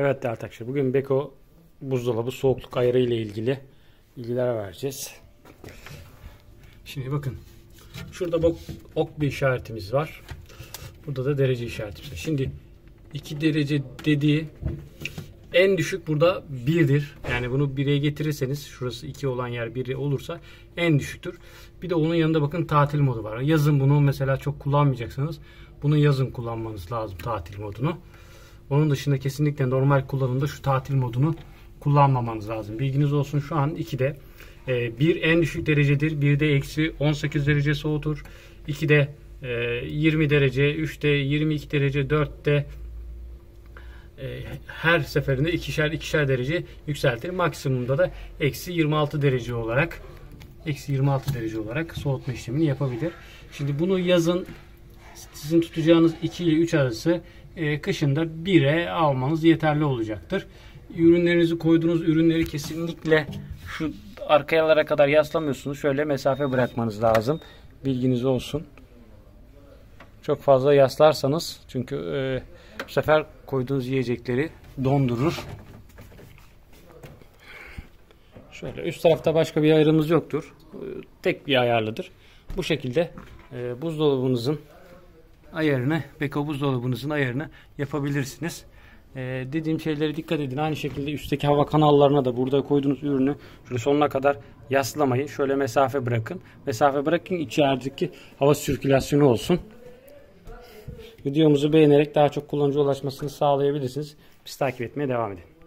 Evet değerli arkadaşlar bugün Beko buzdolabı soğukluk ayarı ile ilgili bilgiler vereceğiz. Şimdi bakın şurada bak ok bir işaretimiz var. Burada da derece işaretimiz var. Şimdi 2 derece dediği en düşük burada 1'dir. Yani bunu 1'e getirirseniz şurası 2 olan yer 1 olursa en düşüktür. Bir de onun yanında bakın tatil modu var. Yazın bunu mesela çok kullanmayacaksınız. Bunu yazın kullanmanız lazım tatil modunu. Onun dışında kesinlikle normal kullanımda şu tatil modunu kullanmamanız lazım. Bilginiz olsun şu an 2'de. E, bir en düşük derecedir. Bir de eksi 18 derece soğutur. 2'de e, 20 derece, 3'te 22 derece, 4'te e, her seferinde ikişer ikişer derece yükseltir. Maksimumda da eksi 26 derece olarak eksi 26 derece olarak soğutma işlemini yapabilir. Şimdi bunu yazın sizin tutacağınız 2 ile 3 arası e, kışında 1'e almanız yeterli olacaktır. Ürünlerinizi koyduğunuz ürünleri kesinlikle şu arkayalara kadar yaslamıyorsunuz. Şöyle mesafe bırakmanız lazım. Bilginiz olsun. Çok fazla yaslarsanız çünkü e, bu sefer koyduğunuz yiyecekleri dondurur. Şöyle üst tarafta başka bir ayarımız yoktur. E, tek bir ayarlıdır. Bu şekilde e, buzdolabınızın ayarını, Beko buzdolabınızın ayarını yapabilirsiniz. Ee, dediğim şeylere dikkat edin. Aynı şekilde üstteki hava kanallarına da burada koyduğunuz ürünü şöyle sonuna kadar yaslamayın. Şöyle mesafe bırakın. Mesafe bırakın içerideki hava sirkülasyonu olsun. Videomuzu beğenerek daha çok kullanıcı ulaşmasını sağlayabilirsiniz. Biz takip etmeye devam edin.